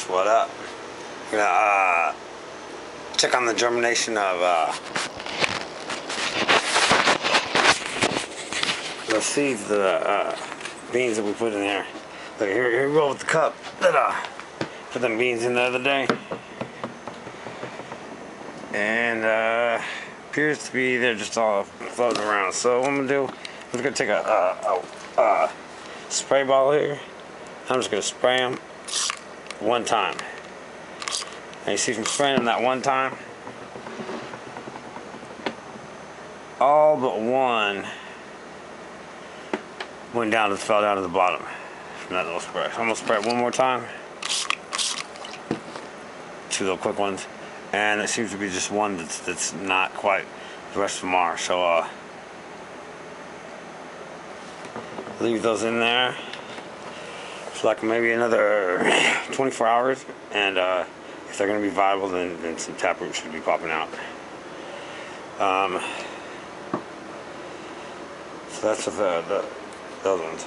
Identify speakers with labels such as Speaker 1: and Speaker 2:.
Speaker 1: That's what up. We're gonna uh, check on the germination of uh, the seeds, the uh, beans that we put in there. Look, here, here we go with the cup put them beans in the other day. And uh, appears to be they're just all floating around. So what I'm gonna do, I'm just gonna take a, a, a, a spray ball here. I'm just gonna spray them one time. And you see from spraying that one time, all but one went down and fell down to the bottom from that little spray. So I'm gonna spray it one more time. Two little quick ones. And it seems to be just one that's that's not quite the rest of them are. So uh leave those in there for like maybe another 24 hours and uh if they're going to be viable then, then some taproot should be popping out. Um, so that's the, the, those ones